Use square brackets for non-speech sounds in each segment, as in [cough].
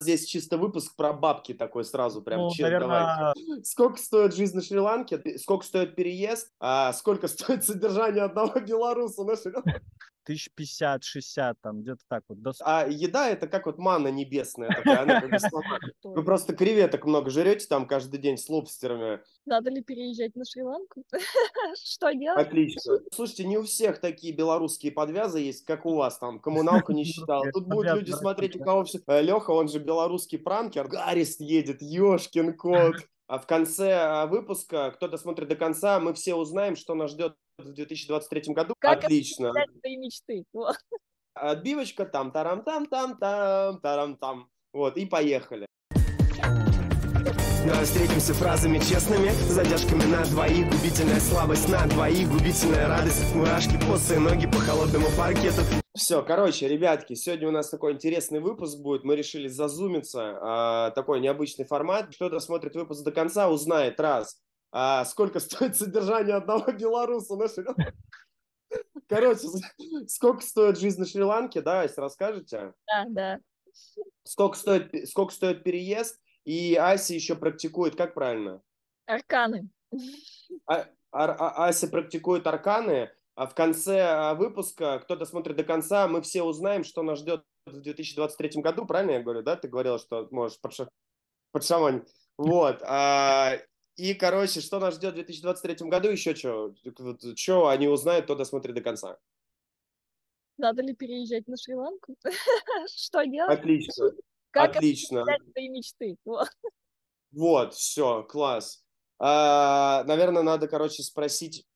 здесь чисто выпуск про бабки такой сразу, прям Ну, честно, наверное, давайте. Сколько стоит жизнь на Шри-Ланке? Сколько стоит переезд? А сколько [laughs] стоит содержание одного белоруса на Шри-Ланке? Тысяч пятьдесят, шестьдесят, там, где-то так вот. До... А еда это как вот манна небесная такая, она как бы сама. Вы просто креветок много жрете там каждый день с лобстерами. Надо ли переезжать на Шри-Ланку? [laughs] Что делать? Отлично. Слушайте, не у всех такие белорусские подвязы есть, как у вас там. Коммуналку не [laughs] считал. Тут будут люди смотреть, у кого все. Леха, он же белорусский пранкер. Гаррис едет, ешкин кот. А в конце а, выпуска, кто-то смотрит до конца, мы все узнаем, что нас ждет в 2023 году. Как Отлично. свои мечты. Отбивочка там, тарам там там там тарам там. Вот, и поехали. Давай встретимся фразами честными Задержками на двоих Губительная слабость на двоих Губительная радость Мурашки, босые ноги по холодному паркету Все, короче, ребятки, сегодня у нас такой интересный выпуск будет. Мы решили зазумиться. а, такой необычный формат. Кто-то смотрит выпуск до конца, узнает раз, а, сколько [laughs] стоит содержание одного белоруса на Шри-Ланке. Короче, [laughs] сколько стоит жизнь на Шри-Ланке, да, если расскажете? Да, да. Сколько стоит, сколько стоит переезд? И Ася еще практикует, как правильно? Арканы. А- Ар- А- Ася практикует арканы, а в конце а, выпуска, кто-то смотрит до конца, мы все узнаем, что нас ждет в 2023 году, правильно я говорю, да? Ты говорила, что можешь подша... подшаманить. Вот. а, И, короче, что нас ждет в 2023 году, еще что? Что они узнают, кто досмотрит до конца. Надо ли переезжать на Шри-Ланку? [laughs] Что делать? Отлично, [laughs] Как отлично. свои мечты? Вот. Вот, все, класс. А, наверное, надо, короче, спросить,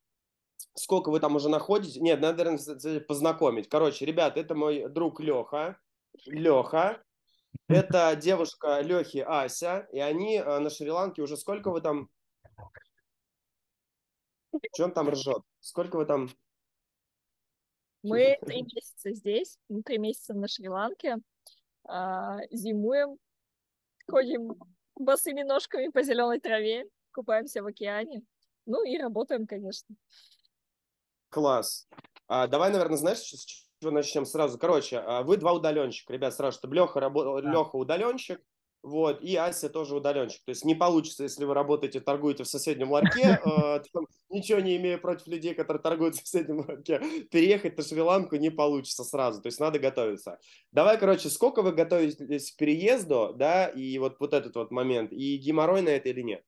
сколько вы там уже находите. Нет, надо, наверное, познакомить. Короче, ребят, это мой друг Леха. Леха. [laughs] Это девушка Лехи Ася. И они э, на Шри-Ланке уже сколько вы там... Че он там ржет? Сколько вы там... Мы три месяца здесь, мы три месяца на Шри-Ланке, а, зимуем, ходим босыми ножками по зеленой траве, купаемся в океане, ну и работаем, конечно. Класс. А, давай, наверное, знаешь, с чего начнем сразу? Короче, а, вы два удаленщика, ребят, сразу, чтобы Леха, рабо... Леха удаленщик, вот, и Ася тоже удаленщик. То есть не получится, если вы работаете, торгуете в соседнем ларьке, [laughs] э, ничего не имея против людей, которые торгуют в соседнем ларьке, переехать на Шри-Ланку не получится сразу, то есть надо готовиться. Давай, короче, сколько вы готовитесь к переезду, да, и вот, вот этот вот момент, и геморрой на это или нет?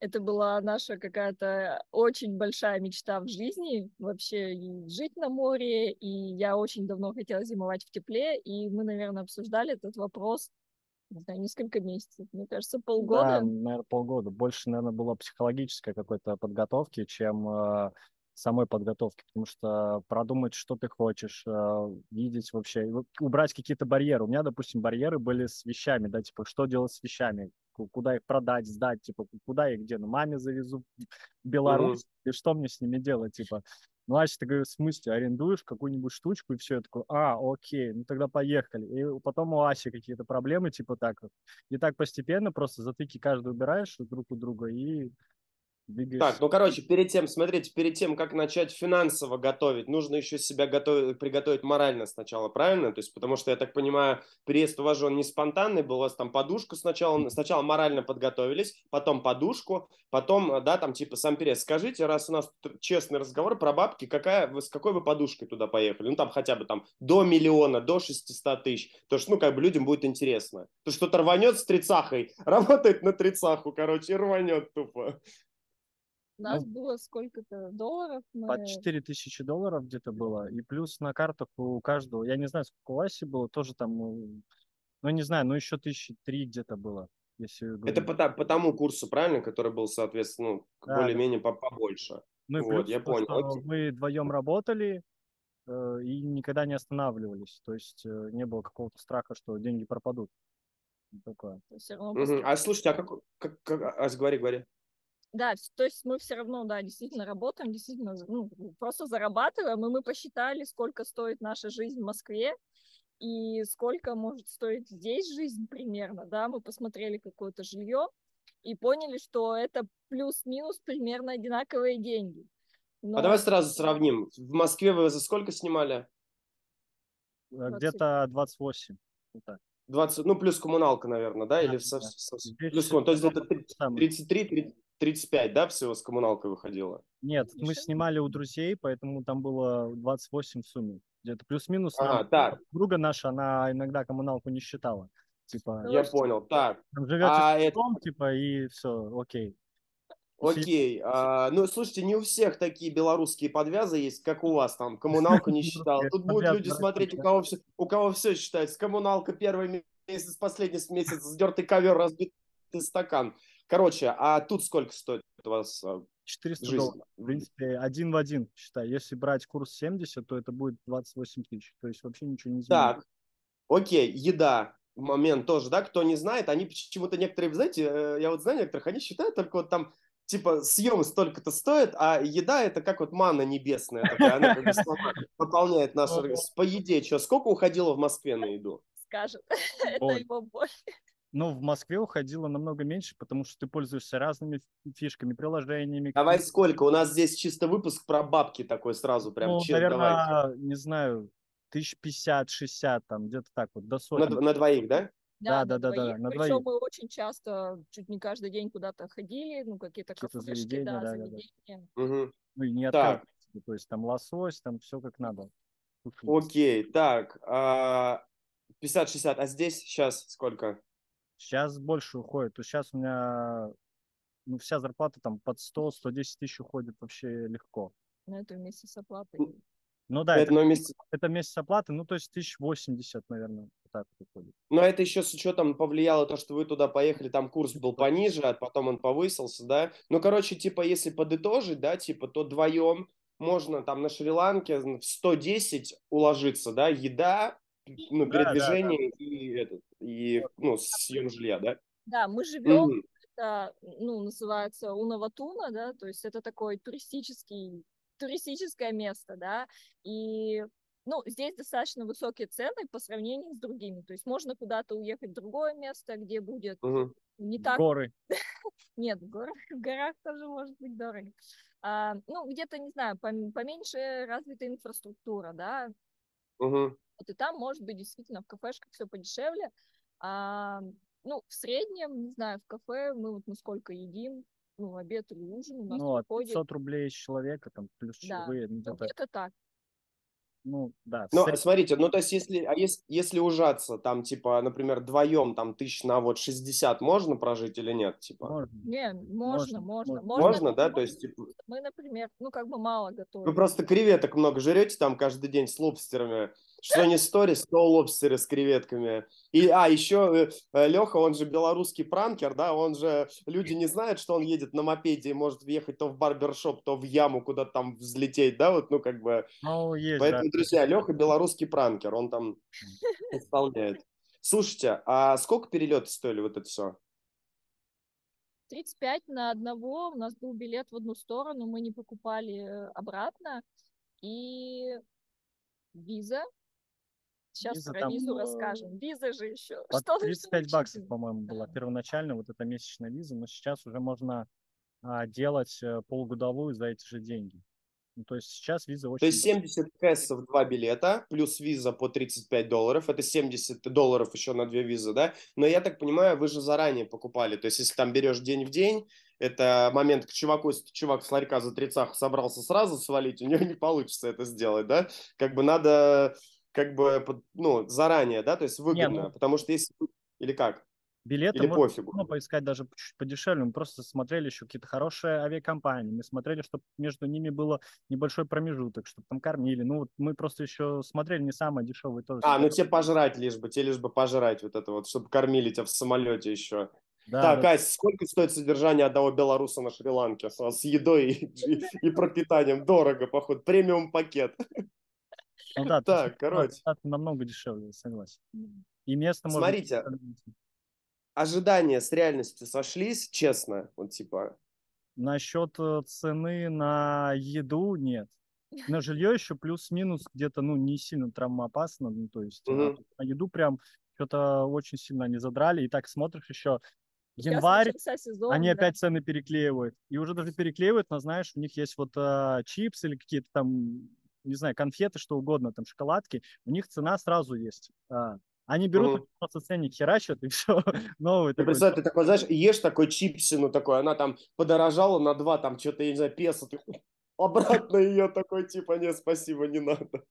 Это была наша какая-то очень большая мечта в жизни, вообще и жить на море, и я очень давно хотела зимовать в тепле, и мы, наверное, обсуждали этот вопрос, не знаю, несколько месяцев, мне кажется, Да, полгода. наверное, полгода. Больше, наверное, было психологической какой-то подготовки, чем э, самой подготовки, потому что продумать, что ты хочешь, э, видеть вообще, убрать какие-то барьеры. У меня, допустим, барьеры были с вещами, да, типа, что делать с вещами, куда их продать, сдать, типа, ку- куда и где, ну, маме завезу в Беларусь, и что мне с ними делать, типа. Ну, а ты говоришь, в смысле, арендуешь какую-нибудь штучку, и все, я такой, а, окей, ну тогда поехали. И потом у Аси какие-то проблемы, типа так, вот. и так постепенно просто затыки каждый убираешь друг у друга и двигаешься. Так, ну, короче, перед тем, смотрите, перед тем, как начать финансово готовить, нужно еще себя готовить, приготовить морально сначала, правильно? То есть, потому что, я так понимаю, переезд у вас же он не спонтанный был, у вас там подушку сначала, сначала морально подготовились, потом подушку, потом, да, там, типа, сам переезд. Скажите, раз у нас честный разговор про бабки, какая, вы, с какой вы подушкой туда поехали? Ну, там, хотя бы там до миллиона, до 600 тысяч, то что, ну, как бы людям будет интересно. То что-то рванет с трицахой, [laughs] работает на трицаху, короче, и рванет тупо. У нас было сколько-то долларов. Мы... Под 4 тысячи долларов где-то было, и плюс на картах у каждого, я не знаю, сколько у Аси было, тоже там, ну, ну, не знаю, ну, еще тысячи три где-то было, если Это по, по тому курсу, правильно, который был, соответственно, ну, Да, более-менее по- побольше. Ну, и вот, плюс я то, понял, что окей. мы вдвоем работали э, и никогда не останавливались, то есть э, не было какого-то страха, что деньги пропадут. Такое. Все равно Мгм. А слушайте, а как, как, как- Ась, говори, говори. Да, то есть мы все равно, да, действительно работаем, действительно ну, просто зарабатываем, и мы посчитали, сколько стоит наша жизнь в Москве, и сколько может стоить здесь жизнь примерно, да, мы посмотрели какое-то жилье и поняли, что это плюс-минус примерно одинаковые деньги. А Но... А давай сразу сравним. В Москве вы за сколько снимали? Э, где-то 28. 20, ну, плюс коммуналка, наверное, да? Или да, со. Со, плюс коммуналка. То есть это 33, 30, 35, да, всего с коммуналкой выходило? Нет, мы Дешевле. снимали у друзей, поэтому там было 28 в сумме. Где-то плюс-минус. Нам- так. Друга наша, она иногда коммуналку не считала. Типа, Ну, Я что- понял. Так, там живет а это- дом, типа, и все, окей. окей. А, ну, слушайте, не у всех такие белорусские подвязы есть, как у вас там. Коммуналку не [laughs] считал. Тут будут люди смотреть, у кого все, у кого все считается. Коммуналка первый месяц, последний месяц, сдертый ковер, разбитый стакан. Короче, а тут сколько стоит у вас а, 400 жизнь? долларов. В принципе, один в один, считай. Если брать курс 70, то это будет 28 тысяч. То есть вообще ничего не изменится. Так, окей, еда. Момент тоже, да, кто не знает, они почему-то некоторые, знаете, э, я вот знаю некоторых, они считают только вот там, типа, съем столько-то стоит, а еда это как вот манна небесная такая, она как бы [laughs] пополняет наш. По еде, что, сколько уходило в Москве на еду? скажет. [laughs] Это его боль. Но в Москве уходило намного меньше, потому что ты пользуешься разными фи- фишками, приложениями. Давай сколько? У нас здесь чисто выпуск про бабки такой сразу, прям Ну, давайте. наверное, не знаю, тысяч пятьдесят, шестьдесят, там, где-то так вот, до На, сотни. д- на двоих, да? Да, на да, да, да, двоих. на Причем двоих. мы очень часто, чуть не каждый день куда-то ходили, ну, какие-то Какие-то кафешки, заведения, да, да, да, да. заведения. Мгм. Ну, и не Так. То есть там лосось, там все как надо. Окей, так, а, 50-60, а здесь сейчас сколько? Сейчас больше уходит. То сейчас у меня ну, вся зарплата там под 100-110 тысяч уходит вообще легко. На это вместе с оплатой. Ну, Ну да, это это, месяц это месяц оплаты, ну то есть 1080, наверное, вот так вот уходит. Но это еще с учетом повлияло то, что вы туда поехали, там курс был пониже, а потом он повысился, да? Ну, короче, типа, если подытожить, да, типа, то вдвоем можно там на Шри-Ланке в 110 уложиться, да, еда, ну, Да, да, передвижение и, этот, и, ну, съем жилья, да? Да, мы живем, Мгм. это, ну, называется Унаватуна, да, то есть это такой туристический, туристическое место, да, и, ну, здесь достаточно высокие цены по сравнению с другими, то есть можно куда-то уехать в другое место, где будет Мгм. не так Горы. [laughs] Нет, в горах, в горах тоже может быть дорого. А, ну, где-то, не знаю, пом- поменьше развита инфраструктура, да, Мгм. Вот и там, может быть, действительно в кафешках все подешевле. А, ну, в среднем, не знаю, в кафе мы вот мы сколько едим, ну, обед или ужин у нас Ну, от выходит, 500 рублей с человека, там, плюс Да. чаевые, ну, ну, где-то, так. ну, да. Ну, среднем смотрите, ну, то есть, если, а если, если ужаться, там, типа, например, вдвоем, там, тысяч на вот 60 можно прожить или нет, типа? можно. Не, можно, Можно, можно. можно. Можно, да? То есть, типа, Мы, например, ну, как бы мало Вы готовим. просто креветок много жрете там каждый день с лобстерами. Что не сторис, то лобстеры с креветками. И, а, еще Леха, он же белорусский пранкер, да, он же, люди не знают, что он едет на мопеде и может въехать то в барбершоп, то в яму куда-то там взлететь, да, вот, ну, как бы. Ну, есть, Поэтому, да. друзья, Леха белорусский пранкер, он там исполняет. Слушайте, а сколько перелеты стоили вот это все? 35 на одного, у нас был билет в одну сторону, мы не покупали э, обратно. И виза. Сейчас Виза про там, визу э, расскажем. Виза же еще. Под Что нужно 35 баксов, по-моему, была первоначально вот эта месячная виза, но сейчас уже можно а, делать э, полугодовую за эти же деньги. Ну, то есть сейчас виза очень... То есть 70 кэссов два билета, плюс виза по 35 долларов. Это 70 долларов еще на две визы, да? Но я так понимаю, вы же заранее покупали. То есть если там берешь день в день, это момент к чуваку, если чувак с ларька за трицах собрался сразу свалить, у него не получится это сделать, да? Как бы надо, как бы, ну, заранее, да? То есть выгодно. ну- Потому что если... Или как? Билеты Или можно пофигу? поискать даже чуть подешевле. Мы просто смотрели еще какие-то хорошие авиакомпании. Мы смотрели, чтобы между ними было небольшой промежуток, чтобы там кормили. Ну, вот мы просто еще смотрели не самые дешевые тоже. А, ну тебе пожрать лишь бы, тебе лишь бы пожрать вот это вот, чтобы кормили тебя в самолете еще. Да, так, да. Ась, сколько стоит содержание одного белоруса на Шри-Ланке? С с едой и, и- и пропитанием. Дорого, походу. Премиум пакет. Ну да, Так, есть, короче. намного дешевле, согласен. И место можно... Смотрите. Ожидания с реальностью сошлись, честно. Вот типа, Насчет э, цены на еду нет. На жилье еще плюс-минус где-то, ну, не сильно травмоопасно. Ну, то есть а, Мгм. на еду прям что-то очень сильно не задрали. И так смотришь еще январь, сезон, они да. опять цены переклеивают. И уже даже переклеивают, но знаешь, у них есть вот а, чипсы или какие-то там, не знаю, конфеты, что угодно, там шоколадки. У них цена сразу есть. А, Они берут угу. просто ценник, херачат, и [laughs] все, новый ты такой. Представь, ты такой, знаешь, ешь такой чипсину такой, она там подорожала на два, там что-то, я не знаю, песо, ты [laughs] обратно ее такой, типа, не, спасибо, не надо.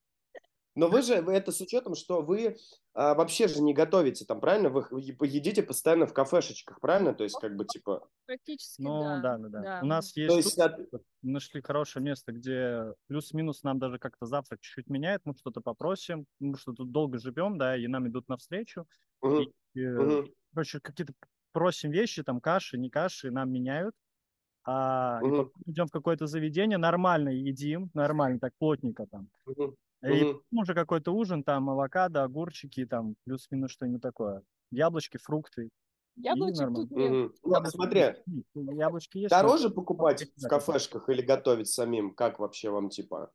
Но вы же, вы это с учетом, что вы а, вообще же не готовите там, правильно? Вы едите постоянно в кафешечках, правильно? То есть, как бы, типа... Практически, ну, да. да, да, да. да. У нас есть... То есть, тут, Мы нашли хорошее место, где плюс-минус нам даже как-то завтрак чуть-чуть меняет, мы что-то попросим, мы что тут долго живем, да, и нам идут навстречу. Угу. И, угу. Короче, какие-то просим вещи, там, каши, не каши, нам меняют. А, угу. идем в какое-то заведение, нормально едим, нормально, так плотненько там. Угу. И угу. уже какой-то ужин, там авокадо, огурчики, там плюс-минус что-нибудь такое. Яблочки, фрукты. Яблочек тут нет. Угу. Ну, смотри, яблочки есть. Дороже покупать в кафешках или готовить самим? Как вообще вам типа?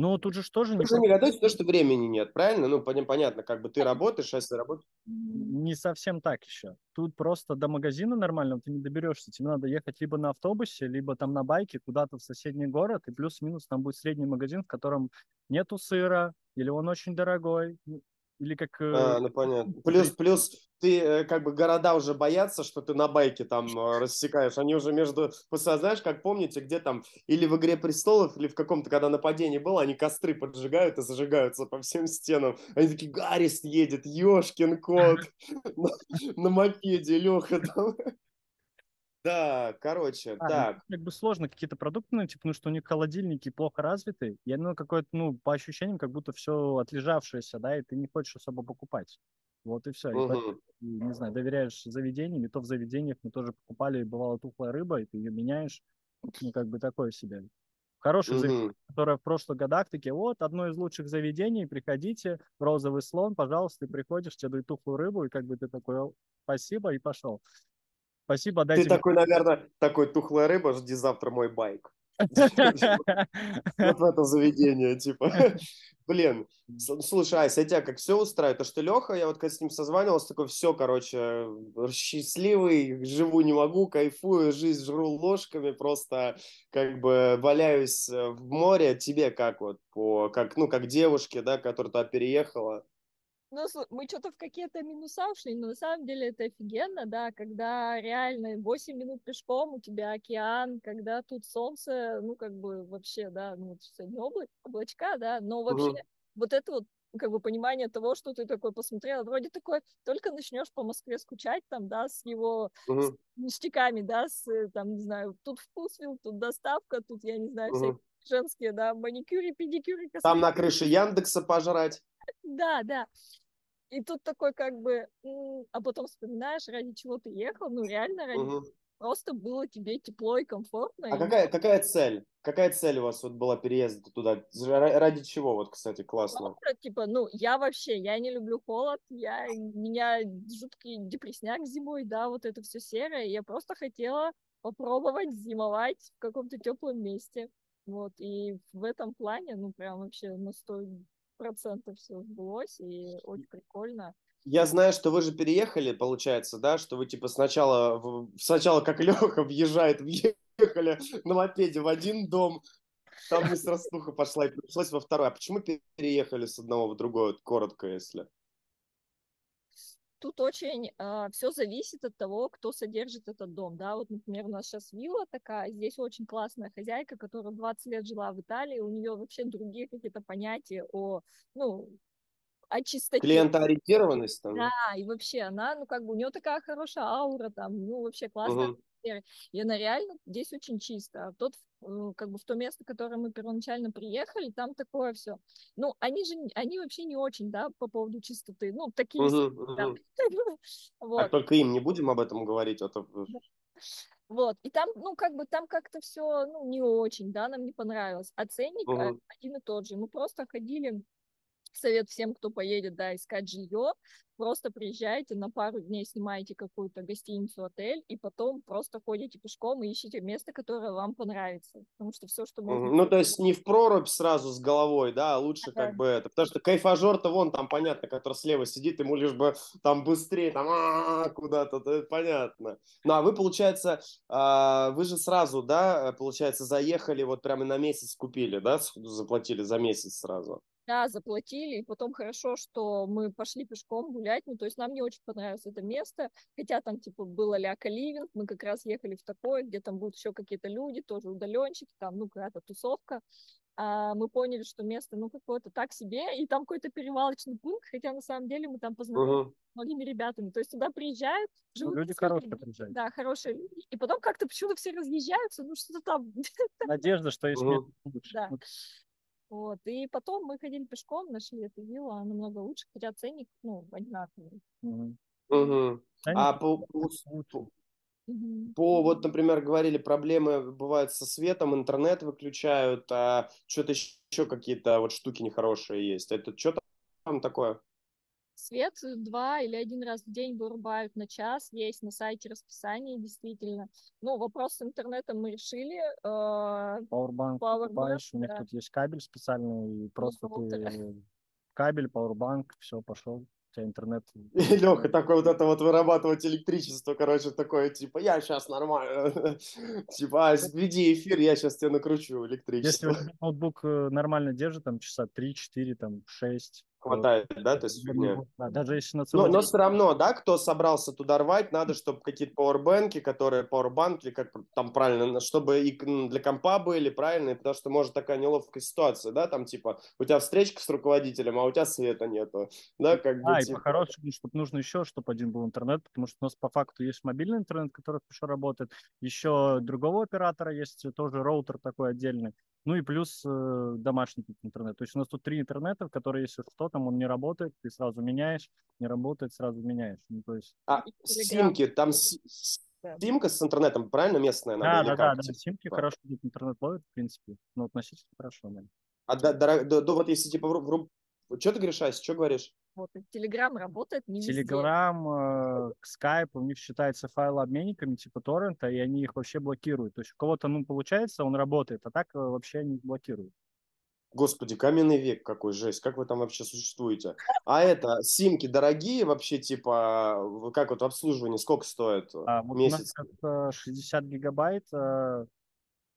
Ну, тут же тоже не... не готовить, потому что времени нет, правильно? Ну, понятно, как бы ты работаешь, а если работаешь... Не совсем так еще. Тут просто до магазина нормально ты не доберешься. Тебе надо ехать либо на автобусе, либо там на байке куда-то в соседний город, и плюс-минус там будет средний магазин, в котором нету сыра, или он очень дорогой, или как... Э, а, ну понятно. Плюс, плюс ты э, как бы города уже боятся, что ты на байке там э, рассекаешь. Они уже между... Просто знаешь, как помните, где там или в «Игре престолов», или в каком-то, когда нападение было, они костры поджигают и зажигаются по всем стенам. Они такие, Гаррис едет, Ёшкин кот [laughs] на мопеде, Леха там. Да, короче, а, так. Ну, как бы сложно какие-то продукты найти, потому что у них холодильники плохо развиты. И оно какое-то, ну, по ощущениям, как будто все отлежавшееся, да, и ты не хочешь особо покупать. Вот и все. Угу. И поэтому, не знаю, доверяешь заведениям, и то в заведениях мы тоже покупали, бывала тухлая рыба, и ты ее меняешь. Ну, как бы такое себе. Хорошее угу. заведение, которое в прошлых годах такие, вот, одно из лучших заведений, приходите, розовый слон, пожалуйста, ты приходишь, тебе дают тухлую рыбу, и как бы ты такой, спасибо, и пошел. Спасибо, дайте... Ты такой, наверное, такой тухлая рыба, жди завтра мой байк. Вот в это заведение, типа. Блин, слушай, Ася, тебя как все устраивает? То, что Леха, я вот когда с ним созванивался, такой, все, короче, счастливый, живу не могу, кайфую, жизнь жру ложками, просто как бы валяюсь э, в море. Тебе как вот, по, как, ну, как девушке, да, которая туда переехала? Ну, мы что-то в какие-то минуса ушли, но на самом деле это офигенно, да, когда реально 8 минут пешком, у тебя океан, когда тут солнце, ну, как бы вообще, да, ну, сегодня облак, облачка, да, но вообще угу. вот это вот как бы понимание того, что ты такой посмотрел, вроде такой, только начнешь по Москве скучать там, да, с его угу. с ништяками, да, с, там, не знаю, тут вкусвил, тут доставка, тут, я не знаю, угу. всякие женские, да, маникюры, педикюры. Косметики. Там на крыше Яндекса пожрать. Да, да. И тут такой как бы, а потом вспоминаешь, ради чего ты ехал, ну реально ради угу. просто было тебе тепло и комфортно. А и... какая, какая цель? Какая цель у вас вот была переезда туда? Ради чего вот, кстати, классно? Просто, типа, ну, я вообще, я не люблю холод, я, меня жуткий депресняк зимой, да, вот это все серое, я просто хотела попробовать зимовать в каком-то теплом месте. Вот, и в этом плане, ну, прям вообще на 100 процентов все сбылось, и очень прикольно. Я знаю, что вы же переехали, получается, да, что вы типа сначала, сначала как Леха въезжает, въехали на мопеде в один дом, там быстро стуха пошла и пришлось во второй. А почему переехали с одного в другой? Коротко, если. Тут очень э, а, все зависит от того, кто содержит этот дом, да, вот, например, у нас сейчас вилла такая, здесь очень классная хозяйка, которая 20 лет жила в Италии, у нее вообще другие какие-то понятия о, ну, о чистоте. Клиентоориентированность там. Да, и вообще она, ну, как бы, у нее такая хорошая аура там, ну, вообще классная угу. И она реально здесь очень чисто. А тот, как бы в то место, которое мы первоначально приехали, там такое все. Ну, они же, они вообще не очень, да, по поводу чистоты. Ну, такие... Угу, да. угу. [laughs] вот. А только им не будем об этом говорить, а то... Вот, и там, ну, как бы там как-то все, ну, не очень, да, нам не понравилось. А ценник угу. один и тот же. Мы просто ходили совет всем, кто поедет, да, искать жилье, просто приезжайте на пару дней, снимаете какую-то гостиницу, отель, и потом просто ходите пешком и ищите место, которое вам понравится. Потому что все, что можно... Ну, то есть не в прорубь сразу с головой, да, а лучше да. как бы это. Потому что кайфажор-то вон там, понятно, который слева сидит, ему лишь бы там быстрее, там куда-то, понятно. Ну, а вы, получается, а, вы же сразу, да, получается, заехали, вот прямо на месяц купили, да, заплатили за месяц сразу? Да, заплатили, и потом хорошо, что мы пошли пешком гулять, ну, то есть нам не очень понравилось это место, хотя там, типа, было ляка ливинг, мы как раз ехали в такое, где там будут еще какие-то люди, тоже удаленщики, там, ну, какая-то тусовка, а мы поняли, что место, ну, какое-то так себе, и там какой-то перевалочный пункт, хотя на самом деле мы там познакомились uh-huh. с многими ребятами, то есть туда приезжают, живут... Ну, люди хорошие приезжают. Да, хорошие люди, и потом как-то почему-то все разъезжаются, ну, что-то там... Надежда, что есть uh-huh. лучше. Да. Вот. И потом мы ходили пешком, нашли эту виллу, она намного лучше, хотя ценник, ну, одинаковый. Угу. Угу. А по, по, по, по, вот, например, говорили, проблемы бывают со светом, интернет выключают, а что-то еще какие-то вот штуки нехорошие есть. Это что там такое? Свет два или один раз в день вырубают на час, есть на сайте расписание, действительно. Ну, вопрос с интернетом мы решили. Э, Powerbank, Powerbank у них тут есть кабель специальный, и просто ты кабель, Powerbank, все, пошел у тебя интернет. [laughs] И Леха такой вот это вот вырабатывать электричество, короче, такое, типа, я сейчас нормально, [laughs] типа, а, веди эфир, я сейчас тебе накручу электричество. Если ноутбук э, нормально держит, там, часа 3-4, там, 6, хватает, да, то есть фигня. Да, даже если на но, но все равно, да, кто собрался туда рвать, надо, чтобы какие-то пауэрбэнки, которые пауэрбанки, как там правильно, чтобы и для компа были правильные, потому что может такая неловкая ситуация, да, там типа у тебя встречка с руководителем, а у тебя света нету, да, как бы. А, типа... и по-хорошему, чтобы нужно еще, чтобы один был интернет, потому что у нас по факту есть мобильный интернет, который хорошо работает, еще другого оператора есть тоже роутер такой отдельный, ну и плюс э, домашний интернет. То есть у нас тут три интернета, которые, если что, там он не работает, ты сразу меняешь, не работает, сразу меняешь. Ну, то есть... А симки, там симка с интернетом, правильно, местная? Надо, да, да, да, да, симки типа? хорошо интернет ловит, в принципе, но относительно хорошо. Да. А да, да, да, да, вот если типа в, в, что ты говоришь, Ася, что говоришь? Вот, Телеграм работает не Телеграм, скайп, у них считается файлообменниками типа торрента, и они их вообще блокируют. То есть у кого-то, ну, получается, он работает, а так э, вообще они блокируют. Господи, каменный век какой, жесть, как вы там вообще существуете? А это, симки дорогие вообще, типа, как вот обслуживание, сколько стоит а, вот месяц? У нас 60 гигабайт,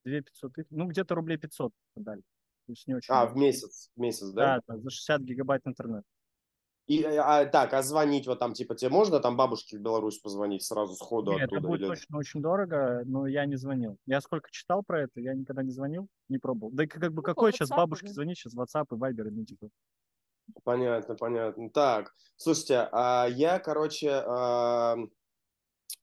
2500, ну, где-то рублей 500 дали. То есть не очень а, много. в месяц, в месяц, да? Да, за 60 гигабайт интернет. И, э, а, так, а звонить вот там, типа, тебе можно там бабушке в Беларусь позвонить сразу сходу Нет, оттуда? это будет или... точно очень дорого, но я не звонил. Я сколько читал про это, я никогда не звонил, не пробовал. Да и как бы ну, какой сейчас WhatsApp, бабушке да? звонить, сейчас WhatsApp и Viber, ну, типа. Понятно, понятно. Так, слушайте, а я, короче, а,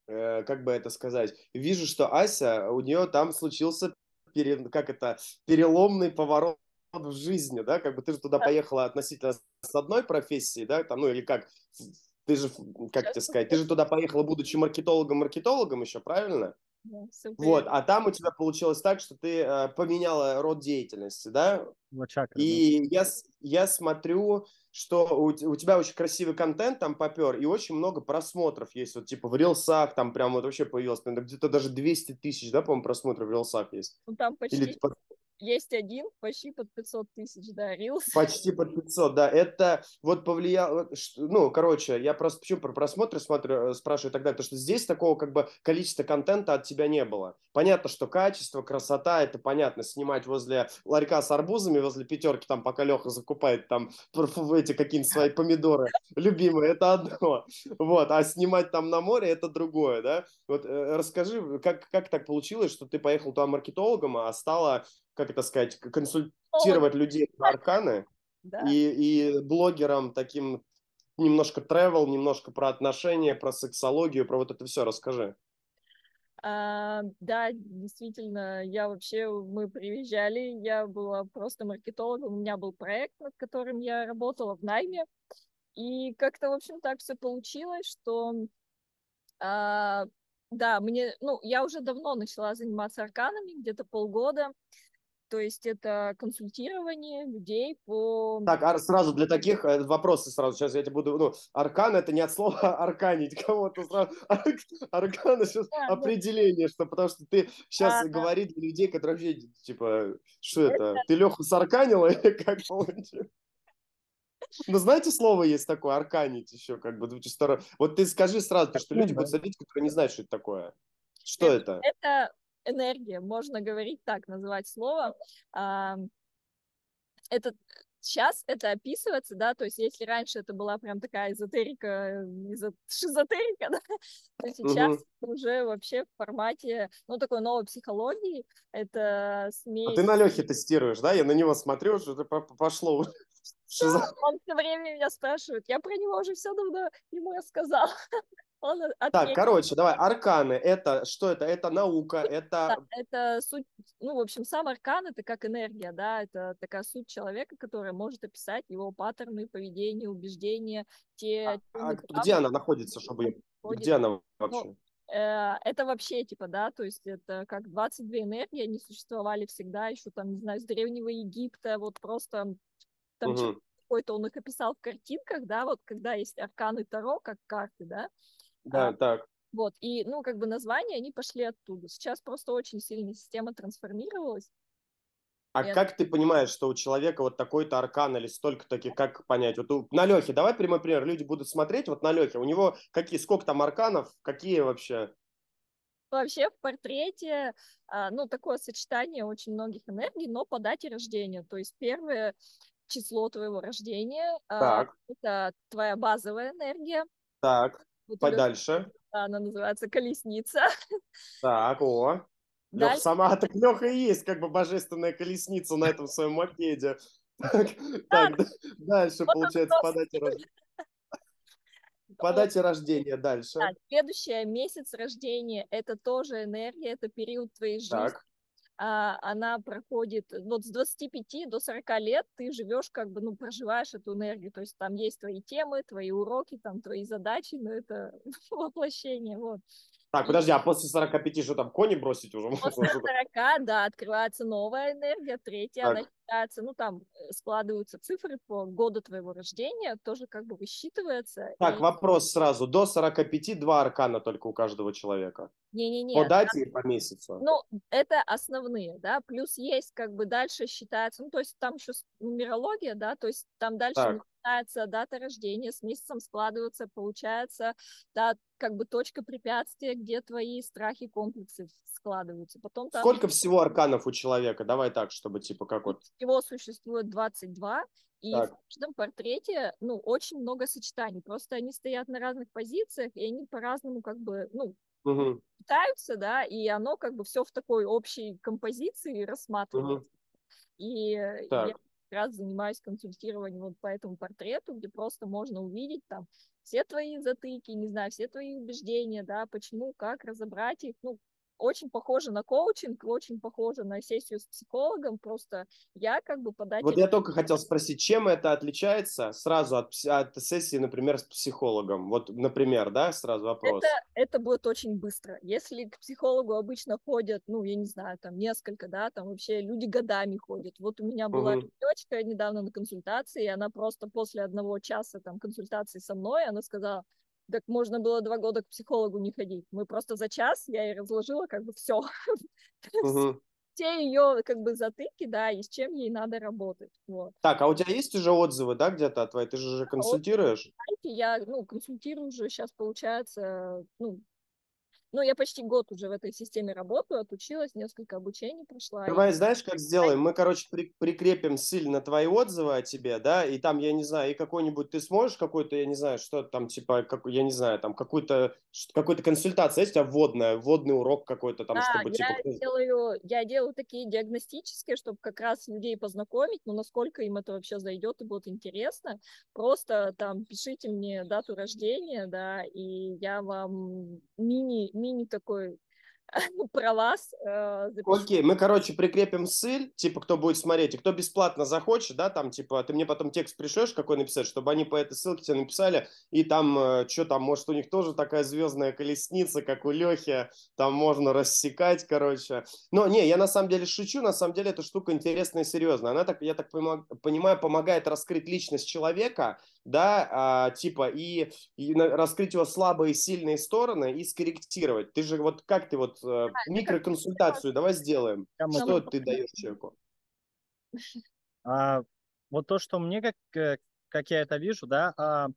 э, как бы это сказать, вижу, что Ася, у нее там случился пере, как это, переломный поворот в жизни, да, как бы ты же туда поехала относительно с одной профессии, да, там, ну или как, ты же, как тебе сказать, ты же туда поехала, будучи маркетологом-маркетологом еще, правильно? Да, вот, а там у тебя получилось так, что ты э, поменяла род деятельности, да? Лачака, и да. я, я смотрю, что у, у тебя очень красивый контент там попер, и очень много просмотров есть, вот типа в рилсах там прям вот вообще появилось, где-то даже 200 тысяч, да, по-моему, просмотров в рилсах есть? Ну там почти. Или, типа есть один почти под 500 тысяч, да, Reels. Почти под 500, да. Это вот повлияло, ну, короче, я просто почему про просмотры смотрю, э, спрашиваю тогда, потому что здесь такого как бы количества контента от тебя не было. Понятно, что качество, красота, это понятно, снимать возле ларька с арбузами, возле пятерки, там, пока Леха закупает там эти какие-нибудь свои помидоры любимые, это одно. Вот, а снимать там на море, это другое, да. Вот э, расскажи, как, как так получилось, что ты поехал туда маркетологом, а стала как это сказать, консультировать людей про арканы [laughs] да. и, и блогерам таким немножко travel, немножко про отношения, про сексологию, про вот это все расскажи. А, да, действительно, я вообще, мы приезжали, я была просто маркетологом, у меня был проект, над которым я работала в найме, и как-то, в общем, так все получилось, что а, да, мне, ну, я уже давно начала заниматься арканами, где-то полгода, то есть это консультирование людей по... Так, а сразу для таких э, вопросы сразу, сейчас я тебе буду... Ну, аркан это не от слова [laughs] арканить кого-то сразу. Аркан сейчас да, определение, что потому что ты сейчас а, говоришь для людей, которые вообще, типа, что это? это? Ты Леху сарканила [laughs] или как получилось? Ну, знаете, слово есть такое, арканить еще, как бы, Вот ты скажи сразу, что люди будут смотреть, которые не знают, что это такое. Что это? Это энергия, можно говорить так, называть слово. Это сейчас это описывается, да, то есть если раньше это была прям такая эзотерика, эзо... шизотерика, [laughs] да, то сейчас угу. уже вообще в формате, ну, такой новой психологии, это смесь... А ты на Лехе тестируешь, да? Я на него смотрю, уже пошло. Да, он все время меня спрашивает, я про него уже все давно ему рассказал. Он так, короче, давай, арканы, это что это? Это наука, это... Это суть, ну, в общем, сам аркан это как энергия, да, это такая суть человека, которая может описать его паттерны, поведение, убеждения, те... А, а где она находится, чтобы... Находится. Где она вообще? Ну, э, это вообще, типа, да, то есть это как 22 энергии, они существовали всегда, еще там, не знаю, с Древнего Египта, вот просто там угу. какой-то он их описал в картинках, да, вот когда есть арканы Таро, как карты, да, да, а, так. Вот, и, ну, как бы названия, они пошли оттуда. Сейчас просто очень сильно система трансформировалась. А и как ты понимаешь, что у человека вот такой-то аркан или столько таких, как понять? Вот у, на Лехе, давай прямой пример, люди будут смотреть, вот на Лехе, у него какие, сколько там арканов, какие вообще? Вообще в портрете, а, ну, такое сочетание очень многих энергий, но по дате рождения. То есть первое число твоего рождения, а, так. это твоя базовая энергия. Так. Вот Подальше. Она называется колесница. Так, о. Леха сама так Леха и есть как бы божественная колесница на этом своем мопеде. Так, дальше получается по дате рождения. По дате рождения дальше. Да, следующий месяц рождения это тоже энергия, это период твоей жизни. Так она проходит вот с 25 до 40 лет, ты живешь как бы, ну, проживаешь эту энергию, то есть там есть твои темы, твои уроки, там твои задачи, но это [laughs] воплощение, вот. Так, подожди, а после 45 что там, кони бросить уже? После 40, да, открывается новая энергия, третья, так. она считается, ну, там э, складываются цифры по году твоего рождения, тоже как бы высчитывается. Так, и... вопрос сразу. До 45 два аркана только у каждого человека? Не-не-не. По дате и по месяцу? Ну, это основные, да, плюс есть как бы дальше считается, ну, то есть там еще нумерология, да, то есть там дальше так начинается дата рождения, с месяцем складывается, получается, да, как бы точка препятствия, где твои страхи, комплексы складываются. Потом там... Сколько всего арканов у человека? Давай так, чтобы типа как вот... Всего существует 22, и так. в каждом портрете, ну, очень много сочетаний. Просто они стоят на разных позициях, и они по-разному как бы, ну, угу. пытаются, да, и оно как бы все в такой общей композиции рассматривается. Угу. И так. я раз занимаюсь консультированием вот по этому портрету, где просто можно увидеть там все твои затыки, не знаю, все твои убеждения, да, почему, как разобрать их, ну, очень похоже на коучинг, очень похоже на сессию с психологом, просто я как бы подать... Вот я только хотел спросить, чем это отличается сразу от, от сессии, например, с психологом? Вот, например, да, сразу вопрос. Это, это будет очень быстро. Если к психологу обычно ходят, ну, я не знаю, там несколько, да, там вообще люди годами ходят. Вот у меня была угу. девочка недавно на консультации, и она просто после одного часа там консультации со мной, она сказала, так можно было два года к психологу не ходить. Мы просто за час, я ей разложила как бы [laughs] все. Все ее как бы затыки, да, и с чем ей надо работать. Вот. Так, а у тебя есть уже отзывы, да, где-то от твоей? Ты же уже консультируешь? Я, ну, консультирую уже сейчас, получается, ну, ну, я почти год уже в этой системе работаю, отучилась, несколько обучений прошла. Давай, и... знаешь, как сделаем? Мы, короче, при, прикрепим на твои отзывы о тебе, да, и там, я не знаю, и какой-нибудь ты сможешь какой-то, я не знаю, что там, типа, как, я не знаю, там, какую-то какую-то консультацию есть, а вводная, вводный урок какой-то там, да, чтобы, я типа... делаю, я делаю такие диагностические, чтобы как раз людей познакомить, но насколько им это вообще зайдет и будет интересно, просто там пишите мне дату рождения, да, и я вам мини мини такой [laughs] про вас э, Окей, мы, короче, прикрепим ссыль, типа, кто будет смотреть, и кто бесплатно захочет, да, там, типа, ты мне потом текст пришлешь, какой написать, чтобы они по этой ссылке тебе написали, и там, э, что там, может, у них тоже такая звездная колесница, как у Лехи, там можно рассекать, короче. Но, не, я на самом деле шучу, на самом деле эта штука интересная и серьезная. Она, так, я так понимаю, помогает раскрыть личность человека, да, а, типа, и, и раскрыть его слабые и сильные стороны и скорректировать. Ты же вот как ты вот э, микроконсультацию давай сделаем. Что ты даешь человеку? А, вот то, что мне, как, э, как я это вижу, да, а,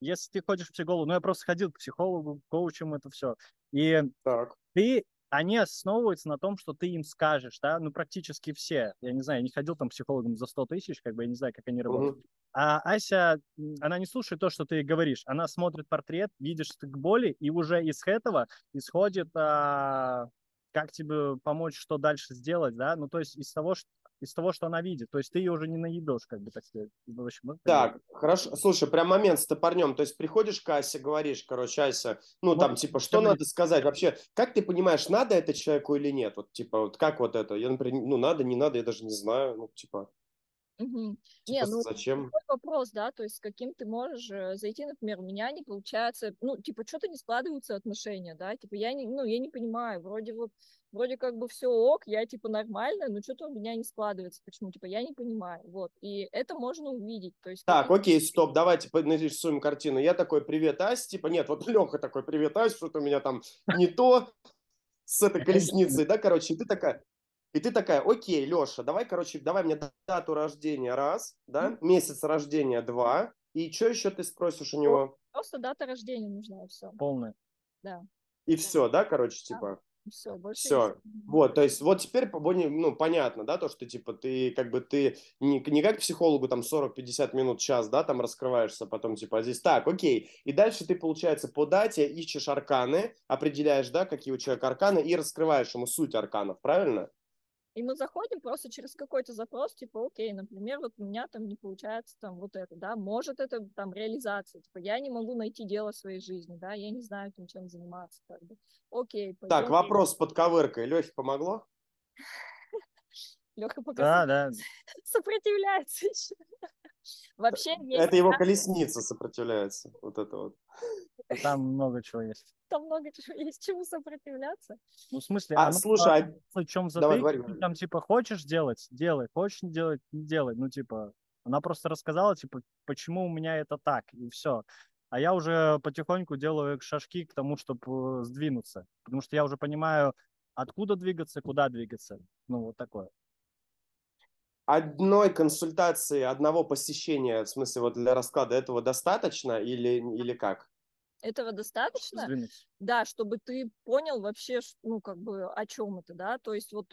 если ты ходишь к психологу, ну я просто ходил к психологу, коучам, это все, и так. ты они основываются на том, что ты им скажешь, да, ну, практически все. Я не знаю, я не ходил там психологом за 100 тысяч, как бы я не знаю, как они работают. Угу. А Ася, она не слушает то, что ты говоришь. Она смотрит портрет, видишь стык боли, и уже из этого исходит, а, как тебе помочь, что дальше сделать, да, ну, то есть из того, что из того, что она видит. То есть ты ее уже не наедешь, как бы так сказать. В общем, так, хорошо. Слушай, прям момент с топорнем. То есть приходишь к Асе, говоришь, короче, Ася, ну вот, там, типа, что надо сказать? Вообще, как ты понимаешь, надо это человеку или нет? Вот, типа, вот как вот это? Я, например, ну, надо, не надо, я даже не знаю. Ну, типа... Угу. Типа, не, ну, зачем? вопрос, да, то есть с каким ты можешь э, зайти, например, у меня не получается, ну, типа, что-то не складываются отношения, да, типа, я не, ну, я не понимаю, вроде вот, вроде как бы все ок, я, типа, нормальная, но что-то у меня не складывается, почему, типа, я не понимаю, вот, и это можно увидеть, то есть... Так, окей, стоп, давайте нарисуем картину, я такой, привет, Ась, типа, нет, вот [laughs] Леха такой, привет, Ась, что-то у меня там не то, с этой [laughs] колесницей, да, короче, ты такая, и ты такая, окей, Леша, давай, короче, давай мне дату рождения раз, да, месяц рождения два, и что еще ты спросишь у него? Просто дата рождения нужна, и все. Полная. Да. И да. все, да, короче, типа? Все, больше Все. Вот, то есть вот теперь ну, понятно, да, то, что типа ты как бы ты не, не как психологу там 40-50 минут, час, да, там раскрываешься, потом типа а здесь так, окей. И дальше ты, получается, по дате ищешь арканы, определяешь, да, какие у человека арканы, и раскрываешь ему суть арканов, правильно? И мы заходим просто через какой-то запрос, типа, окей, например, вот у меня там не получается там вот это, да, может это там реализация, типа, я не могу найти дело в своей жизни, да, я не знаю, там, чем заниматься, как бы. Окей. Пойдем. Так, вопрос под ковыркой. Лехе помогло? [laughs] Леха пока да, да. [laughs] сопротивляется еще. [laughs] Вообще Это его колесница сопротивляется, вот это вот. Там [laughs] много чего есть. Там много чего есть, чему сопротивляться. Ну, в смысле, а, слушай, а... в чем затык, давай, давай, там, типа, хочешь делать, делай, хочешь не делать, не делай. Ну, типа, она просто рассказала, типа, почему у меня это так, и все. А я уже потихоньку делаю шажки к тому, чтобы э, сдвинуться. Потому что я уже понимаю, откуда двигаться, куда двигаться. Ну, вот такое одной консультации, одного посещения, в смысле, вот для расклада этого достаточно или, или как? Этого достаточно, Извините. да, чтобы ты понял вообще, ну, как бы, о чем это, да, то есть вот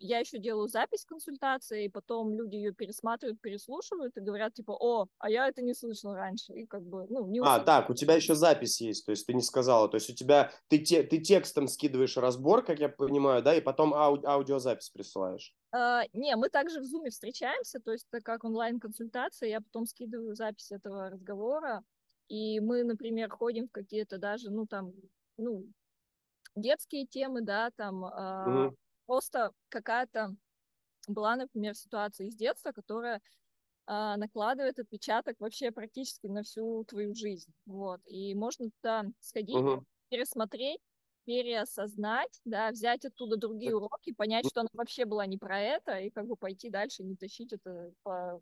я еще делаю запись консультации, и потом люди ее пересматривают, переслушивают и говорят, типа, о, а я это не слышал раньше, и как бы, ну, не А, так, у тебя еще запись есть, то есть ты не сказала, то есть у тебя, ты, те, ты текстом скидываешь разбор, как я понимаю, да, и потом ау, аудиозапись присылаешь. Uh, не, мы также в Zoom встречаемся, то есть это как онлайн-консультация, я потом скидываю запись этого разговора, и мы, например, ходим в какие-то даже, ну, там, ну, детские темы, да, там, э, просто какая-то была, например, ситуация из детства, которая э, накладывает отпечаток вообще практически на всю твою жизнь, вот, и можно туда сходить, угу. пересмотреть, переосознать, да, взять оттуда другие уроки, понять, что она вообще была не про это, и как бы пойти дальше, не тащить это по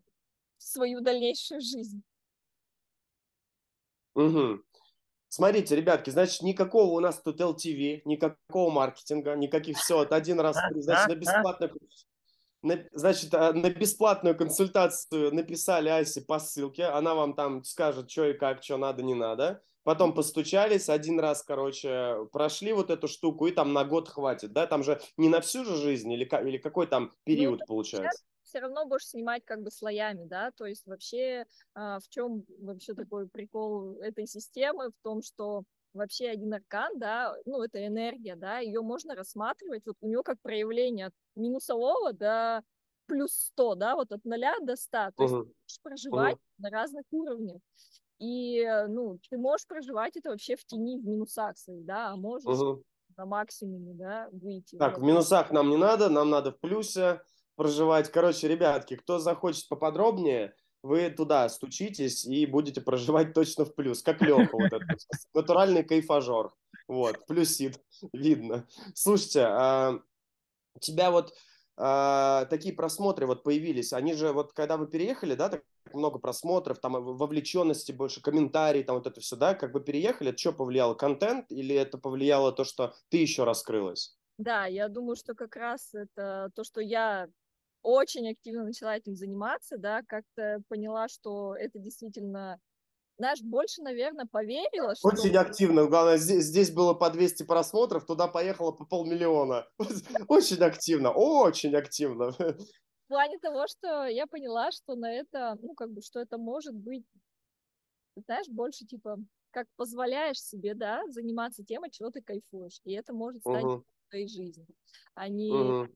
свою дальнейшую жизнь. Угу. Смотрите, ребятки, значит, никакого у нас тут LTV, никакого маркетинга, никаких все, от один раз, значит, на бесплатную, на, значит, а, на бесплатную консультацию написали Асе по ссылке, она вам там скажет, что и как, что надо, не надо. Потом постучались, один раз, короче, прошли вот эту штуку, и там на год хватит, да? Там же не на всю же жизнь, или, или какой там ну, период ну, получается? Все равно будешь снимать как бы слоями, да, то есть вообще а, в чем вообще такой прикол этой системы, в том, что вообще один аркан, да, ну, это энергия, да, ее можно рассматривать, вот у нее как проявление от минусового до плюс 100, да, вот от 0 до 100, то uh-huh. есть ты можешь проживать uh-huh. на разных уровнях. И, ну, ты можешь проживать это вообще в тени, в минусах своих, да, а можешь uh-huh. на максимуме, да, выйти. Так, вот. в минусах нам не надо, нам надо в плюсе, проживать. Короче, ребятки, кто захочет поподробнее, вы туда стучитесь и будете проживать точно в плюс, как Леха, вот этот натуральный кайфажор. Вот, плюсит, видно. Слушайте, а, тебя вот а, такие просмотры вот появились, они же вот когда вы переехали, да, так много просмотров, там вовлеченности больше, комментарий, там вот это все, да, как бы переехали, это что повлияло, контент или это повлияло то, что ты еще раскрылась? Да, я думаю, что как раз это то, что я очень активно начала этим заниматься, да, как-то поняла, что это действительно знаешь, больше, наверное, поверила, что... Очень активно. Главное, здесь, здесь было по 200 просмотров, туда поехало по полмиллиона. [laughs] Очень активно, очень активно. В плане того, что я поняла, что на это, ну, как бы, что это может быть, знаешь, больше, типа, как позволяешь себе, да, заниматься тем, от чего ты кайфуешь. И это может стать твоей жизнью, а не, мгм.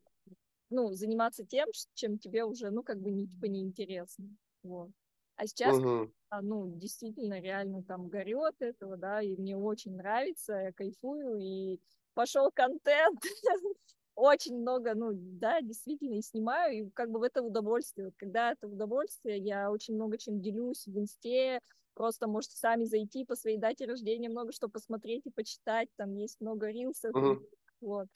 Ну, заниматься тем, чем тебе уже, ну, как бы, не, типа, неинтересно. Вот. А сейчас а, ну, действительно, реально там горю от этого, да, и мне очень нравится, я кайфую, и пошел контент, [laughs] очень много, ну, да, действительно, и снимаю, и как бы в это удовольствие. Вот когда это удовольствие, я очень много чем делюсь в инсте, просто можете сами зайти по своей дате рождения, много что посмотреть и почитать, там есть много рилсов, Мгм. вот.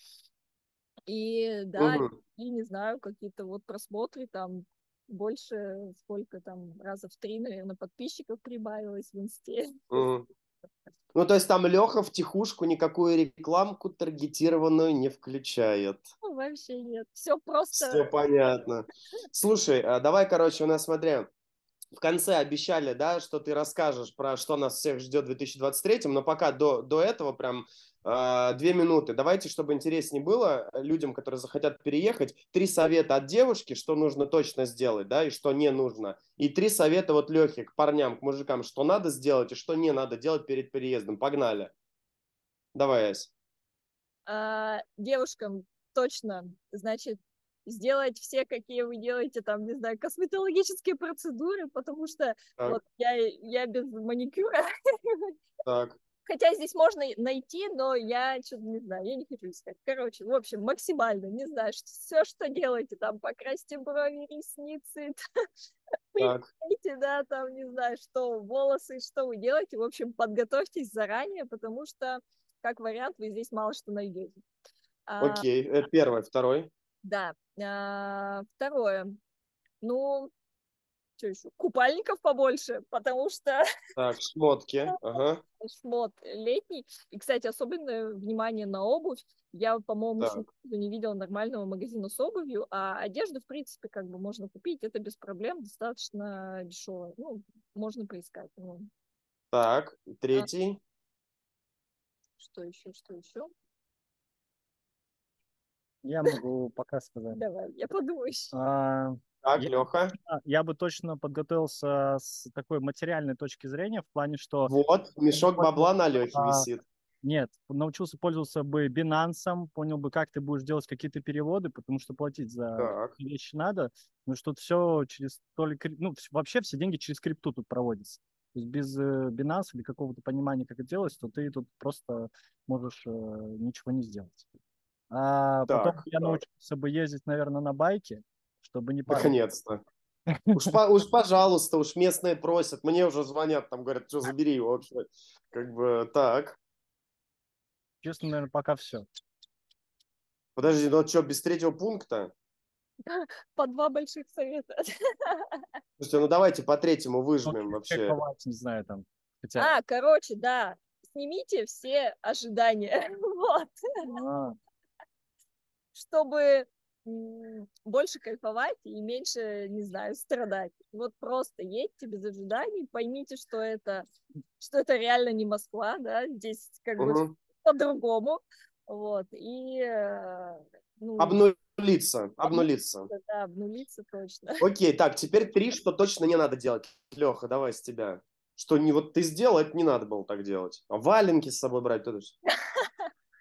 И да, Мгм. и не знаю, какие-то вот просмотры там больше, сколько там, раза в три, наверное, подписчиков прибавилось в инсте. Мгм. [laughs] Ну, то есть там Леха в тихушку никакую рекламку таргетированную не включает. Ну, вообще нет. Все Все просто... понятно. Слушай, а давай, короче, у нас, смотри, в конце обещали, да, что ты расскажешь про что нас всех ждет в 2023, но пока до, до этого прям две минуты. Давайте, чтобы интереснее было людям, которые захотят переехать, три совета от девушки, что нужно точно сделать, да, и что не нужно. И три совета вот Лехи к парням, к мужикам, что надо сделать и что не надо делать перед переездом. Погнали. Давай, Ась. а, девушкам точно, значит, сделать все, какие вы делаете, там, не знаю, косметологические процедуры, потому что Так. вот я, я без маникюра, Так. Хотя здесь можно найти, но я что-то не знаю, я не хочу искать. Короче, в общем, максимально, не знаю, все, что делаете, там, покрасьте брови, ресницы, [laughs] придите, да, там, не знаю, что, волосы, что вы делаете, в общем, подготовьтесь заранее, потому что, как вариант, вы здесь мало что найдете. А, Окей. Э, Первый, второй. да. А, второе. Ну, что еще? Купальников побольше, потому что Так, шмотки. [laughs] Ага. шмот летний. И, кстати, особенное внимание на обувь. Я, по-моему, не видела нормального магазина с обувью, а одежду, в принципе, как бы можно купить, это без проблем, достаточно дешево. Ну, можно поискать. Ну, Так, третий. что еще, что еще? Я могу пока сказать. Давай, я подумаю еще. А, Так, Я- Леха. Я бы точно подготовился с такой материальной точки зрения в плане, что Вот, мешок бабла на Лехе А, висит. нет, научился пользоваться бы Binance, понял бы, как ты будешь делать какие-то переводы, потому что платить за Так. вещи надо, но что все через то ли, крип- ну, вообще все деньги через крипту тут проводятся. То есть без э, Binance или какого-то понимания, как это делать, то ты тут просто можешь э, ничего не сделать. А потом Так, я так. научился бы ездить, наверное, на байке, чтобы не падать. Наконец-то. [laughs] Уж, по- уж, пожалуйста, уж местные просят. Мне уже звонят, там говорят, что забери его вообще. Как бы так. Честно, наверное, пока все. Подожди, ну что, без третьего пункта? [laughs] По два больших совета. [laughs] Слушайте, ну давайте по третьему выжмем вообще. Не знаю, там. Хотя, А, короче, да, снимите все ожидания. Вот. а, чтобы больше кайфовать и меньше, не знаю, страдать. Вот просто едьте без ожиданий, поймите, что это, что это реально не Москва, да, здесь как бы Мгм. по-другому, вот, и, э, ну, Обнулиться, обнулиться. да, обнулиться точно. [laughs] Окей, так, теперь три, что точно не надо делать. Леха, давай с тебя. Что не вот ты сделал, это не надо было так делать. А валенки с собой брать, это ж- [laughs]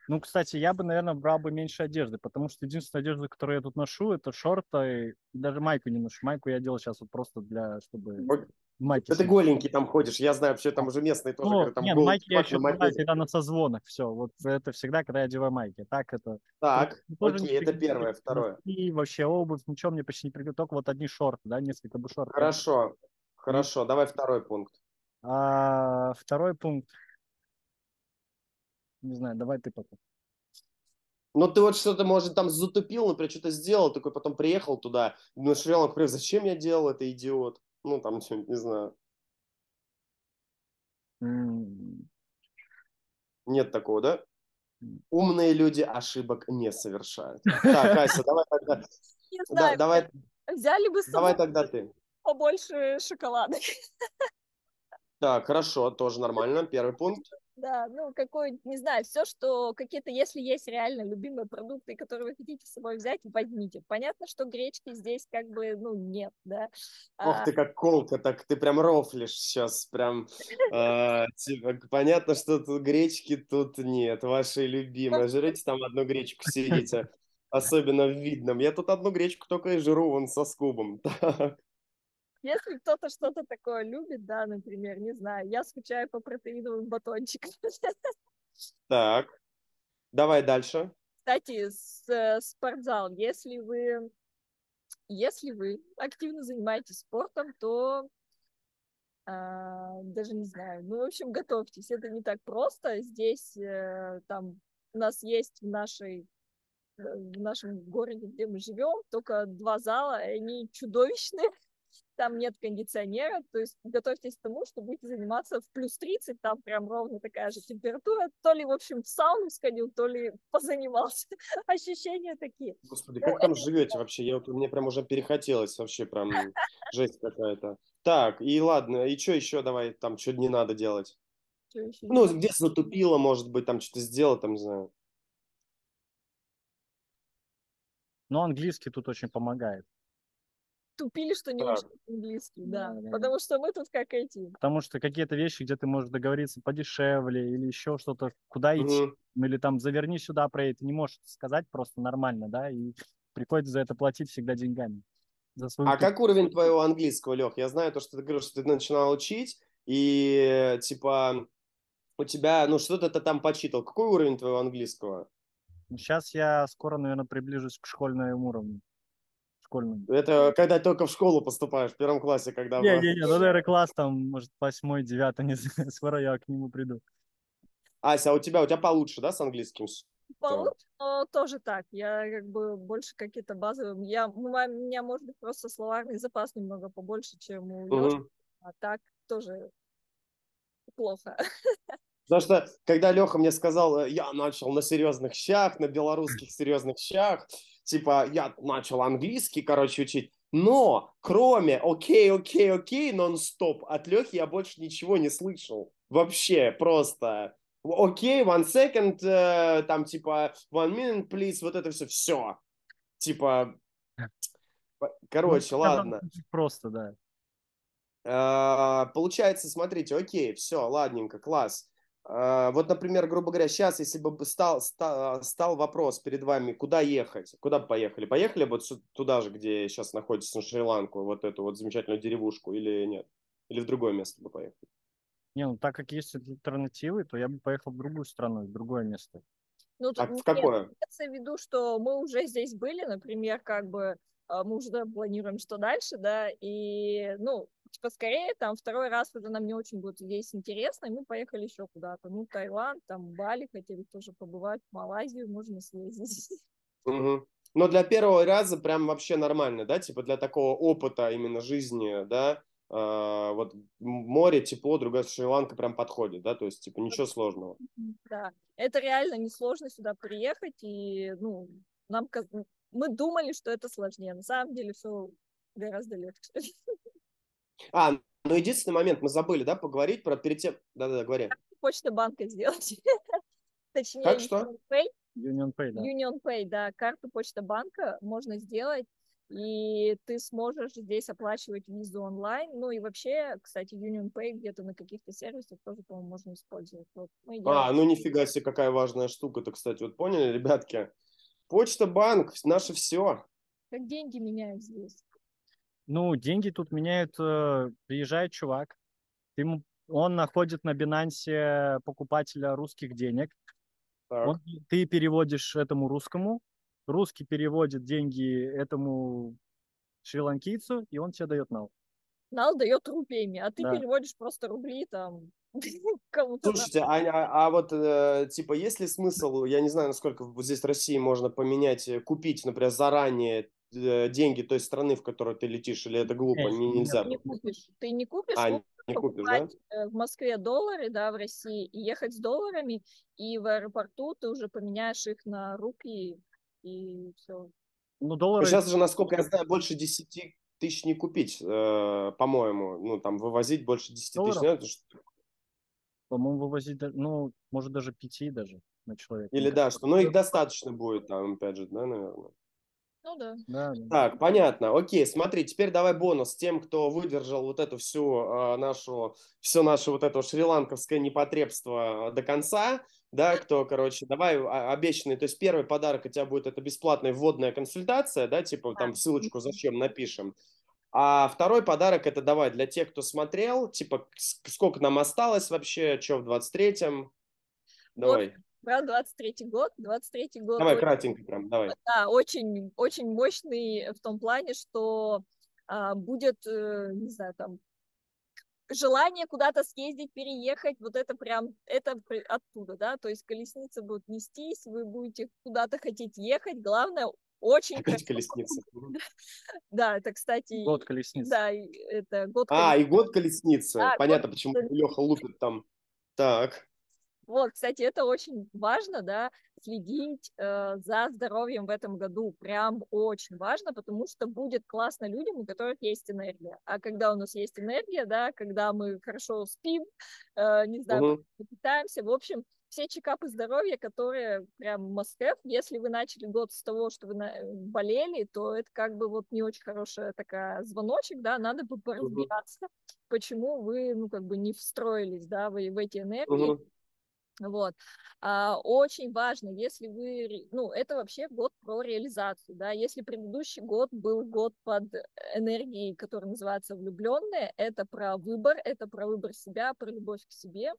Ну, кстати, я бы, наверное, брал бы меньше одежды, потому что единственная одежда, которую я тут ношу, это шорты, даже майку не ношу. Майку я делал сейчас вот просто для, чтобы майки... Это снять. голенький там ходишь. Я знаю, вообще там уже местные тоже Ну, говорят, там нет, голый майки я еще одеваю, мопеде. когда на созвонах, все. Вот это всегда, когда я одеваю майки. Так это... Так, тоже окей, это первое. Второе. И вообще обувь, ничего мне почти не приготовил, только вот одни шорты, да, несколько бы шортов. Хорошо, хорошо. Давай второй пункт. А второй пункт. Не знаю, давай ты пока. Ну, ты вот что-то, может, там затупил, например, что-то сделал, такой потом приехал туда, на шри например, зачем я делал это, идиот? Ну, там что-нибудь, не знаю. Нет такого, да? Умные люди ошибок не совершают. Так, Ася, давай тогда, Не да, знаю, давай, взяли бы с собой давай тогда ты. побольше шоколада. [laughs] Так, хорошо, тоже нормально. Первый пункт. Да, ну, какой, не знаю, все, что какие-то, если есть реально любимые продукты, которые вы хотите с собой взять, возьмите. Понятно, что гречки здесь как бы, ну, нет, да. Ох А, ты как колка, так ты прям рофлишь сейчас, прям а, типа, понятно, что тут гречки тут нет, ваши любимые. Жрете там одну гречку сидите, особенно в видном. Я тут одну гречку только и жру, вон со скубом. [laughs] Так. Если кто-то что-то такое любит, да, например, не знаю, я скучаю по протеиновым батончикам. [laughs] Так, давай дальше. Кстати, с, э, спортзал. Если вы, если вы активно занимаетесь спортом, то а, даже не знаю. Ну, в общем, готовьтесь. Это не так просто. Здесь э, там у нас есть в нашей э, в нашем городе, где мы живем, только два зала, и они чудовищные. Там нет кондиционера, то есть готовьтесь к тому, что будете заниматься в плюс 30, там прям ровно такая же температура. То ли, в общем, в сауну сходил, то ли [laughs] позанимался. [laughs] Ощущения такие. Господи, как там живете вообще? Я вот, мне прям уже перехотелось вообще, прям [laughs] жесть какая-то. Так, и ладно, и что еще давай, там, что не надо делать? Ну, где затупила, может быть, там что-то сделала, там, не знаю. Но английский тут очень помогает. Тупили, что не Так. учат английский, да. Да, да. Потому что мы тут как эти. Потому что какие-то вещи, где ты можешь договориться подешевле или еще что-то, куда идти, Мгм. или там заверни сюда, проедь, ты не можешь сказать просто нормально, да, и приходится за это платить всегда деньгами. За свою А как уровень твоего английского, Лех? Я знаю то, что ты говорил, что ты начинал учить, и типа у тебя, ну, что-то ты там почитал. Какой уровень твоего английского? Сейчас я скоро, наверное, приближусь к школьному уровню. Школьному. Это когда только в школу поступаешь, в первом классе, когда... в- Не-не-не, ну, наверное, класс там, может, восьмой, девятый, [laughs] не знаю, скоро я к нему приду. Ася, а у тебя, у тебя получше, да, с английским? Получше, но тоже так. Я как бы больше какие-то базовые. Я, у меня, может быть, просто словарный запас немного побольше, чем у Лёши, а так тоже плохо. Потому что, [laughs] когда Леха мне сказал, э, я начал на серьезных щах, на белорусских серьезных щах, типа, я начал английский, короче, учить, но кроме окей, окей, окей, нон-стоп, от Лехи я больше ничего не слышал. Вообще, просто. Окей, one second, э, там, типа, one minute, please, вот это все, все. Типа, короче, Ну, ладно. Просто, да. А, Получается, смотрите, окей, все, ладненько, класс. А, Вот, например, грубо говоря, сейчас, если бы стал, ста- стал вопрос перед вами, куда ехать, куда бы поехали? Поехали сю- туда же, где сейчас находитесь, на Шри-Ланку, вот эту вот замечательную деревушку, или нет? Или в другое место бы поехали? Не, ну так как есть альтернативы, то я бы поехал в другую страну, в другое место. Ну, А тут в нет, какое? имеется в виду, что мы уже здесь были, например, как бы а, мы уже планируем, что дальше, да, и, ну, типа, скорее, там, второй раз уже нам не очень будет здесь интересно, и мы поехали еще куда-то, ну, Таиланд, там, Бали хотели тоже побывать, в Малайзию можно съездить. Мгм. Но для первого раза прям вообще нормально, да? Типа для такого опыта именно жизни, да? А, вот море, тепло, другая Шри-Ланка прям подходит, да? То есть, типа, ничего сложного. Да, это реально несложно сюда приехать, и, ну, нам, мы думали, что это сложнее, на самом деле все гораздо легче. А, ну единственный момент, мы забыли, да, поговорить про перед тем... Да-да-да, говори. Почта банка сделать. [laughs] Точнее, Как что? Union Pay, Union Pay, да. Union Pay, да, карту Почта банка можно сделать, и ты сможешь здесь оплачивать визу онлайн. Ну и вообще, кстати, Union Pay где-то на каких-то сервисах тоже, по-моему, можно использовать. Вот. А, ну нифига себе, какая важная штука-то, кстати. Вот поняли, ребятки? Почта, банк, наше все. Как деньги меняют здесь. Ну, деньги тут меняют, э, приезжает чувак, ты он находит на Binance покупателя русских денег, Так. он, ты переводишь этому русскому, русский переводит деньги этому шри-ланкийцу, и он тебе дает нал. Нал дает рупиями, а ты Да. переводишь просто рубли там [laughs] Слушайте, а, а- а вот, э, типа, есть ли смысл, я не знаю, насколько вот здесь в России можно поменять, э, купить, например, заранее э, деньги той страны, в которую ты летишь, или это глупо, не, нельзя? Не купишь. Ты не купишь, А, не купишь, да? э, в Москве доллары, да, в России, и ехать с долларами, и в аэропорту ты уже поменяешь их на рупии, и все. Ну, доллары... Сейчас же, насколько я знаю, больше 10 тысяч не купить, э, по-моему. Ну, там, вывозить больше 10 тысяч. Долларов? Нет, что- По-моему, вывозить, ну, может, даже пяти даже на человека. Или да, что, ну, их достаточно будет там, опять же, да, наверное. Ну да. Да, да. Так, понятно. Окей, смотри, теперь давай бонус тем, кто выдержал вот эту всю э, нашу, все наше вот это шри-ланковское непотребство до конца, да, кто, короче, давай а, обещанный, то есть первый подарок у тебя будет это бесплатная вводная консультация, да, типа там ссылочку зачем напишем. А второй подарок это давай для тех, кто смотрел, типа сколько нам осталось вообще, что в 23-м, давай, Про 23 год. 23 год давай очень- кратенько прям, давай. да, очень, очень мощный в том плане, что а, будет, э, не знаю, там, желание куда-то съездить, переехать, вот это прям, это оттуда, да, то есть колесницы будут нестись, вы будете куда-то хотеть ехать, главное, очень Опять хорошо- колесница. [laughs] Да, это, кстати, Год колесницы. да, это год А, и год колесницы. Да, Понятно, год почему. Леха лупит там. Так. Вот, кстати, это очень важно, да, следить э, за здоровьем в этом году. Прям очень важно, потому что будет классно людям, у которых есть энергия. А когда у нас есть энергия, да, когда мы хорошо спим, э, не знаю, Мгм. питаемся, в общем, все чекапы здоровья, которые прям must если вы начали год с того, что вы на- болели, то это как бы вот не очень хорошая такая звоночек, да, надо бы поразбираться, почему вы, ну, как бы не встроились, да, вы в эти энергии, Мгм. вот. А, очень важно, если вы, ну, это вообще год про реализацию, да, если предыдущий год был год под энергией, который называется влюбленные, это про выбор, это про выбор себя, про любовь к себе,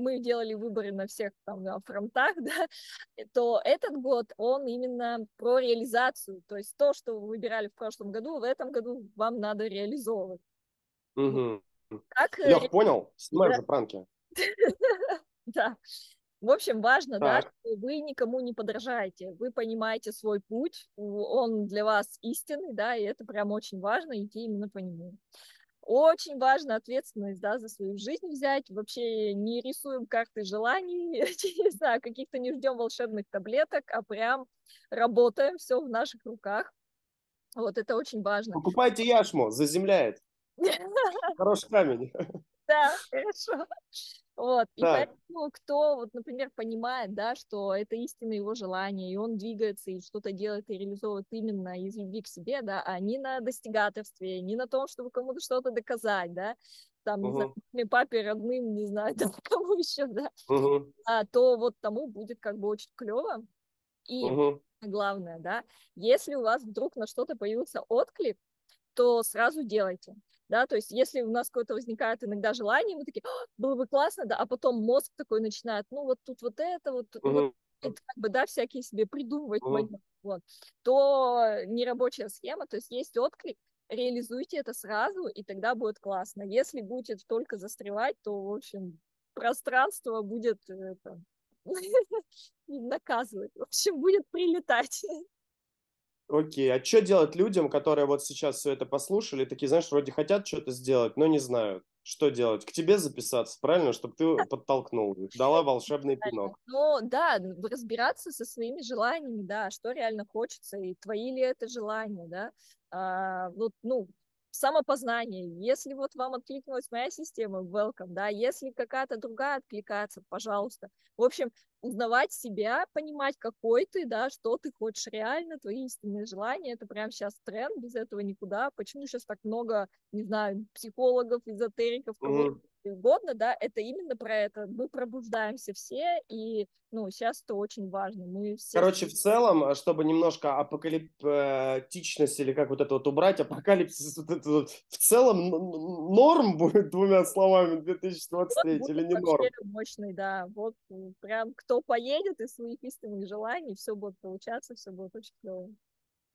мы делали выборы на всех там на фронтах, [laughs] да, то этот год, он именно про реализацию, то есть то, что вы выбирали в прошлом году, в этом году вам надо реализовывать. Мгм. Как Лех, понял? Снимай Да. уже пранки. [laughs] Да. В общем, важно, да, что вы никому не подражаете, вы понимаете свой путь, он для вас истинный, да, и это прям очень важно, идти именно по нему. Очень важно ответственность, да, за свою жизнь взять, вообще не рисуем карты желаний, [laughs] не знаю, каких-то не ждем волшебных таблеток, а прям работаем, все в наших руках. Вот это очень важно. Покупайте яшму, заземляет. [laughs] Хороший камень. Да, [laughs] хорошо. Вот, и Так. поэтому кто, вот, например, понимает, да, что это истинное его желание, и он двигается и что-то делает и реализовывает именно из любви к себе, да, а не на достигаторстве, не на том, чтобы кому-то что-то доказать, да, там, не знаю, [laughs] папе родным, не знаю, [laughs] там, кому еще, да, Мгм. а, то вот тому будет как бы очень клево. И Мгм. главное, да, если у вас вдруг на что-то появился отклик, то сразу делайте. Да, то есть если у нас какое-то возникает иногда желание, мы такие, «А, было бы классно, да, а потом мозг такой начинает, ну вот тут вот это, вот, вот Мгм. это как бы, да, всякие себе придумывать, маневры, вот, то нерабочая схема, то есть есть отклик, реализуйте это сразу, и тогда будет классно. Если будете только застревать, то, в общем, пространство будет это, [laughs] наказывать, в общем, будет прилетать. Окей, а что делать людям, которые вот сейчас все это послушали, такие, знаешь, вроде хотят что-то сделать, но не знают, что делать? К тебе записаться, правильно, чтобы ты подтолкнул их, дала волшебный пинок. Ну, да, разбираться со своими желаниями, да, что реально хочется, и твои ли это желания, да, а, вот, ну, самопознание, если вот вам откликнулась моя система, welcome, да, если какая-то другая откликается, пожалуйста. В общем, узнавать себя, понимать, какой ты, да, что ты хочешь реально, твои истинные желания, это прям сейчас тренд, без этого никуда. Почему сейчас так много, не знаю, психологов, эзотериков, кого. Угодно, да, это именно про это. Мы пробуждаемся все, и, ну, сейчас это очень важно. Мы все... Короче, в целом, а чтобы немножко апокалиптичность или как вот это вот убрать, апокалипсис, вот это вот, в целом норм будет двумя словами 2023 будет или не норм? мощный, да. Вот прям кто поедет из своих истинных желаний, все будет получаться, все будет очень клево.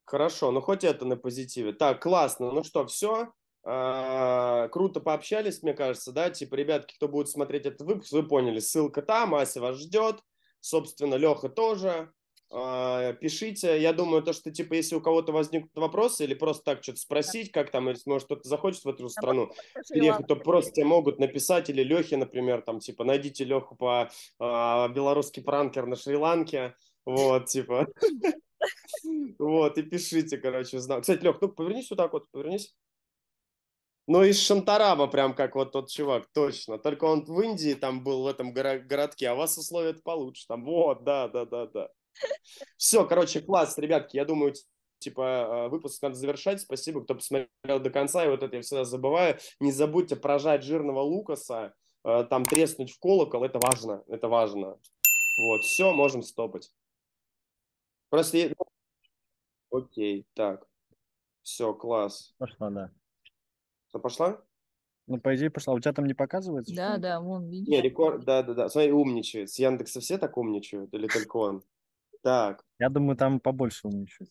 Хорошо, ну хоть это на позитиве. Так, классно. Ну что, все. Круто пообщались, мне кажется, да? Типа, ребятки, кто будет смотреть этот выпуск, вы поняли, ссылка там, Ася вас ждет. Собственно, Леха тоже. А, Пишите. Я думаю, то, что, типа, если у кого-то возникнут вопросы или просто так что-то спросить, как там, или, может, кто-то захочет в эту страну переехать, то просто тебе могут написать, или Лехе, например, там, типа, найдите Леху по а, белорусский пранкер на Шри-Ланке, вот, типа. [laughs] Вот, и пишите, короче, знак. Кстати, Лех, ну повернись вот так вот, повернись. Ну, из Шантараба прям как вот тот чувак, точно. Только он в Индии там был, в этом горо- городке, а у вас условия получше. Там, вот, да, да, да, да. Все, короче, класс, ребятки, я думаю, типа, э, выпуск надо завершать. Спасибо, кто посмотрел до конца, и вот это я всегда забываю. Не забудьте прожать жирного Лукаса, э, там треснуть в колокол, это важно, это важно. Вот, все, можем стопать. Просто... я- Окей, так. Все, класс. Пошла, да. Что, пошла? Ну, по идее, пошла. У тебя там не показывается? что Да, ли? да, вон, Не, видишь? рекорд, да, да, да. Смотри, умничает. С Яндекса все так умничают или только он? Так, Я думаю, там побольше умничать.